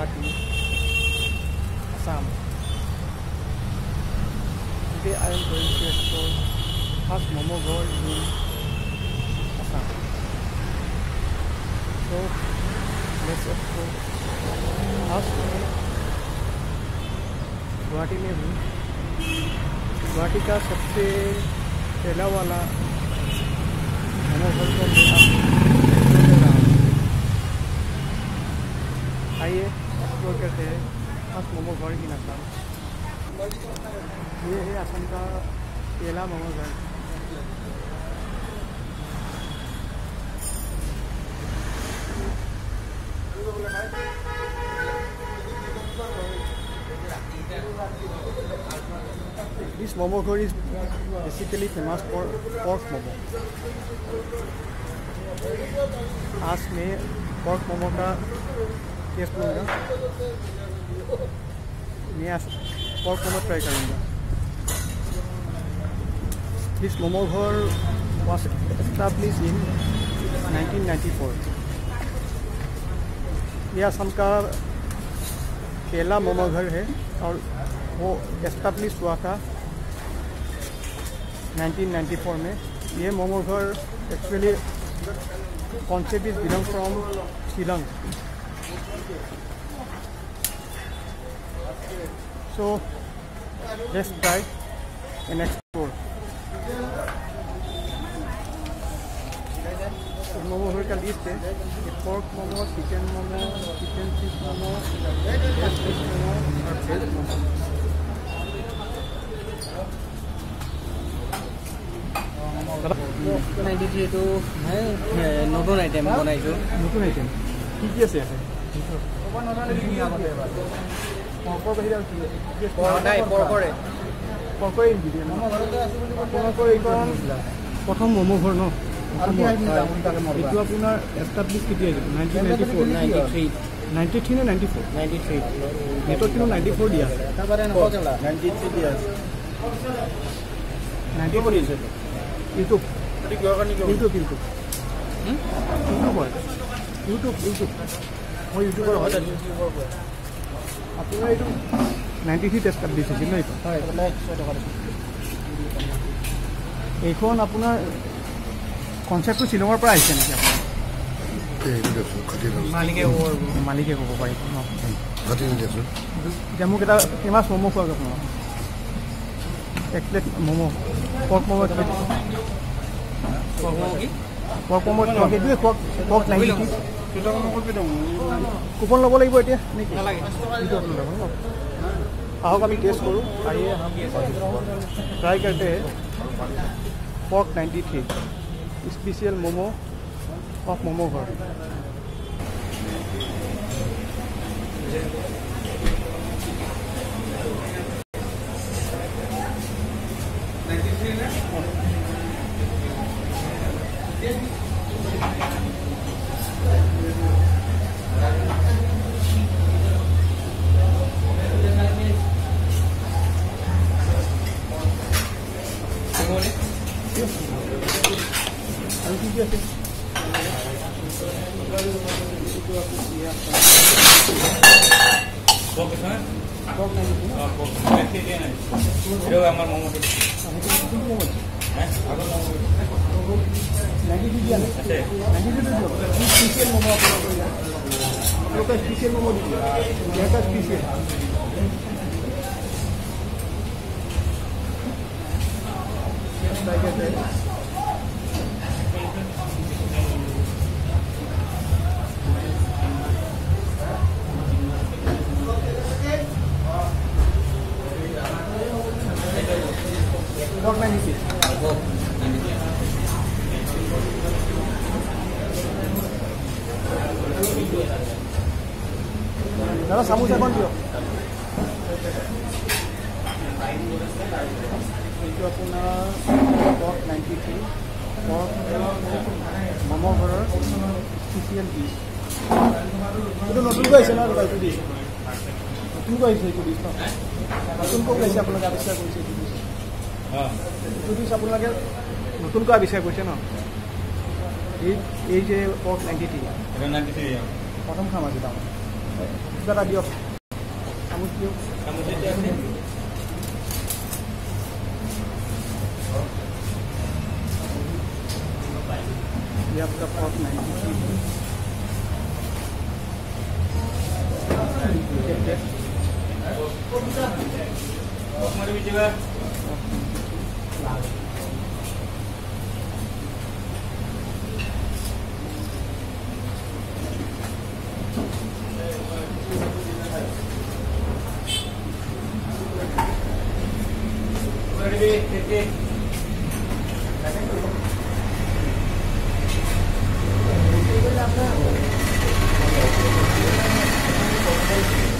Guwahati, Assam. Today I am going to explore Hot Momo Gold in Assam. So let's explore first Guwahati में हूँ गुवाहाटी का सबसे पहला वाला मोमो गोल्ड का मेला आइए प्रेफर करते हैं बस मोमो घर की नाता ये है असम का केला momo Ghar this Momo Ghar is basically famous for pork momo. आज में पॉक मोमो का टेस्ट लूँगा मैं आज pork ट्राई करूँगा This momo घर was established in 1994. यह असम का पहला मोमो घर है और वो एस्टेब्लिश हुआ था 1994 में। ये Momo Ghar actually concept is belong from Shillong So let's try and explore. The momo here can list the pork momo, chicken momo, chicken fish momo, yes, fish momo, or fish momo. বনাই দিছো এইটো নতুন item বনাইছো নতুন item কি কি আছে ইয়াতে প্ৰথম ম'ম' ঘৰ ন? এইটো আপোনাৰ এষ্টাব্লিছ কেতিয়া এইটো? Nineteen ninety four ninety three ninety three নে নাইণ্টি ফ'ৰ নাইণ্টি থ্ৰী নেটত কিন্তু নাইণ্টি ফ'ৰ দিয়া আছে। নাইণ্টি থ্ৰী দিয়া আছে নাইণ্টি ফ'ৰ দিছে ইউটিউব ইউটিউব ইউটিউব ইউটিউব হয় ইউটিউব ইউটিউব মই ইউটিউবৰ হয় আপোনাৰ এইটো নাইণ্টি থ্ৰী টেষ্ট দিছে ন এইটো। হয় ছয় টকা এইখন আপোনাৰ কনচেপ্টটো শ্বিলঙৰ পৰা আহিছে নেকি আপোনাৰ? মালিকে মালিকে ক'ব পাৰিব দিয়াচোন এতিয়া মোক এটা ফেমাছ ম'ম' খুৱাওক আপোনাৰ। এক প্লেট ম'ম' পৰ্ক ম'ম' এক প্লেট। পৰ্ক ম'ম' খুৱাওক এইটোৱে খুৱাওক পৰ্ক নাইণ্টি থ্ৰী কুপন ল'ব লাগিব এতিয়া আহক আমি টেষ্ট কৰোঁ। আহি try কাৰ্টে pork ninety three special momo' of momo' ঘৰ। স্পেচিয়েল ম'ম' আপোনালোকৰ ইয়াত আপোনালোকৰ স্পেচিয়েল ম'ম' চামুচ এখন দিয়ক এইটো আপোনাৰ pork ninety three pork momo' ঘৰৰ স্পেচিয়েল ডিছ এইটো নতুনকৈ আহিছে ন দাদা এইটো ডিছ নতুনকৈ আহিছে এইটো ডিছ ন নতুনকৈ ওলাইছে আপোনালোকে আৱিষ্কাৰ কৰিছে এইটো ডিছ এইটো ডিছ আপোনালোকে নতুনকৈ আৱিষ্কাৰ কৰিছে ন এই এই যে পৰ্ক নাইণ্টি থ্ৰী প্ৰথম খাম আজি তাৰমানে ज़रा दियो. आपका फोर्ट नाइन हमारे भी जगह out 90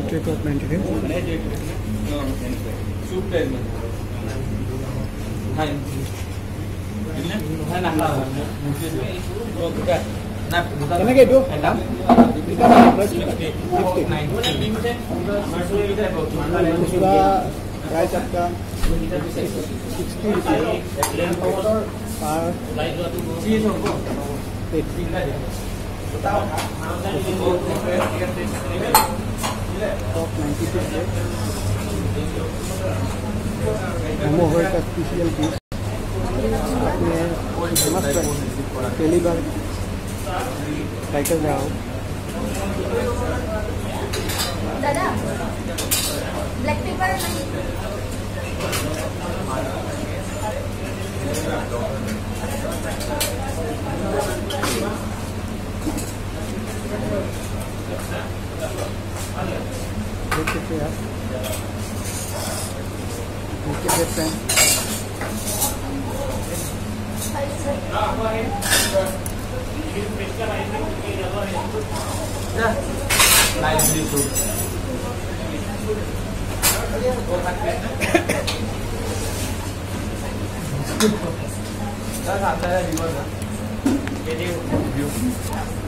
సెట్ ఎక్విప్మెంట్ ఇది প্রাইস আপনার সিক্সটি পার रुपये पर प्लेट टॉप नाइन्टी सिक्स है मोहर का स्पेशल पीस आपने मस्त पहली बार ट्राई कर रहा हूँ दादा ब्लॅक पेपर नाही देख सकते हैं आप नीचे देखते हैं ये ये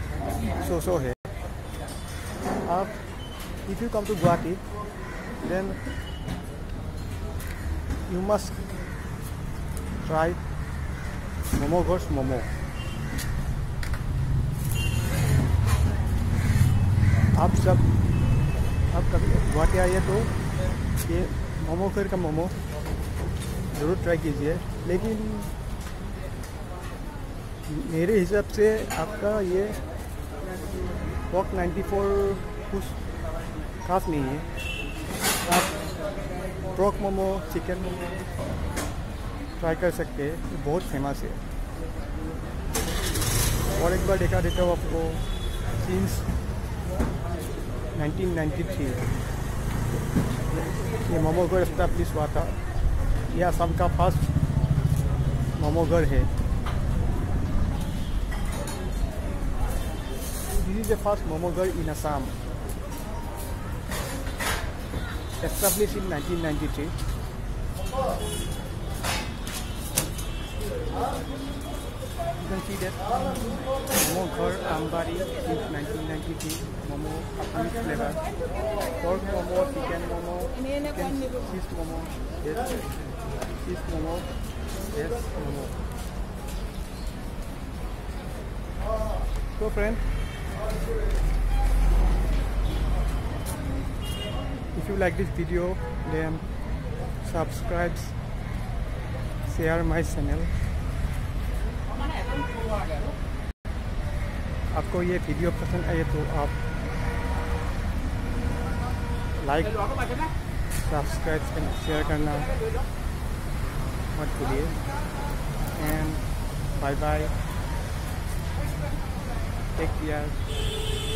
सो सो है आप if you come to Guwahati, then you must try Momo Ghosh Momo. आप सब, आप कभी गुवाहाटी आइए तो ये मोमो फिर का मोमो ज़रूर ट्राई कीजिए। लेकिन मेरे हिसाब से आपका ये वॉक 94 कुछ खास नहीं है। आप pork momo chicken momo try कर सकते हैं। बहुत फ़ेमस है। और एक बार देखा देता हूँ आपको सीन्स 1993 ये मोमो घर एस्टेब्लिश हुआ था यह असम का फ़र्स्ट मोमो घर है। This is the first momo girl in Assam. Established in 1993. You can see that momo girl Ambari since 1993. Momo meat flavor. Pork momo, chicken momo, chicken cheese momo. Yes, cheese momo. Yes, momo. So friend, if you like this video then subscribe share my channel आपको ये video पसंद आए तो आप like subscribe and share करना मत भूलिए and bye bye take care